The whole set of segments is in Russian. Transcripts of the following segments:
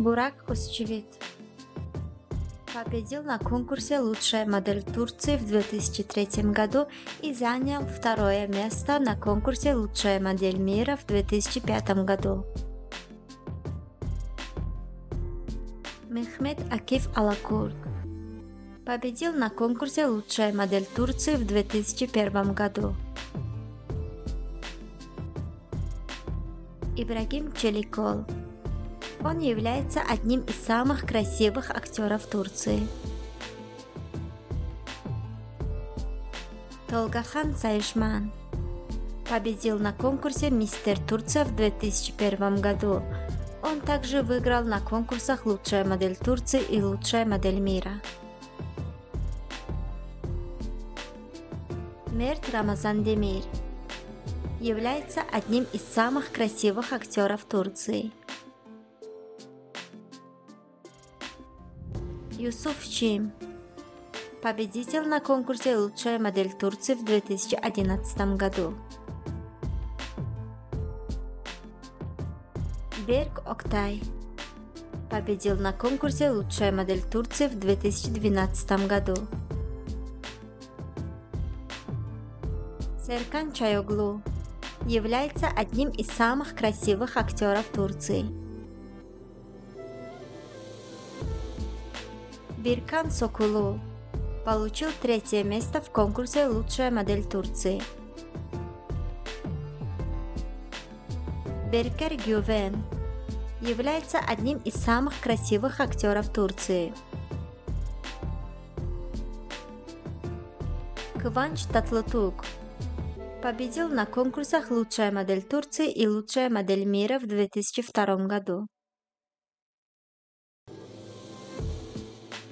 Бурак Усчевит победил на конкурсе «Лучшая модель Турции» в 2003 году и занял второе место на конкурсе «Лучшая модель мира» в 2005 году. Мехмед Акиф Алакург победил на конкурсе «Лучшая модель Турции» в 2001 году. Ибрагим Челикол он является одним из самых красивых актеров Турции. Толгахан Сайшман победил на конкурсе «Мистер Турция» в 2001 году. Он также выиграл на конкурсах «Лучшая модель Турции» и «Лучшая модель мира». Мерт Рамазан Демир является одним из самых красивых актеров Турции. Юсуф Чим победитель на конкурсе «Лучшая модель Турции» в 2011 году. Берг Октай победил на конкурсе «Лучшая модель Турции» в 2012 году. Серкан Чайоглу является одним из самых красивых актеров Турции. Биркан Сокулу получил третье место в конкурсе «Лучшая модель Турции». Беркер Гювен является одним из самых красивых актеров Турции. Кванч Татлутук победил на конкурсах «Лучшая модель Турции» и «Лучшая модель мира» в 2002 году.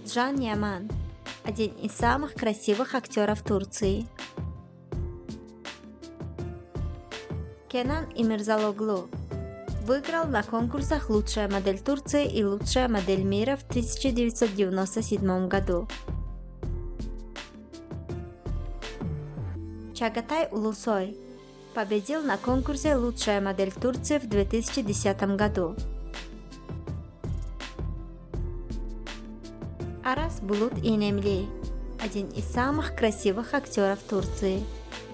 Джан Яман – один из самых красивых актеров Турции. Кенан Имирзалоглу выиграл на конкурсах «Лучшая модель Турции» и «Лучшая модель мира» в 1997 году. Чагатай Улусой победил на конкурсе «Лучшая модель Турции» в 2010 году. Арас Булут Инемли – один из самых красивых актеров Турции –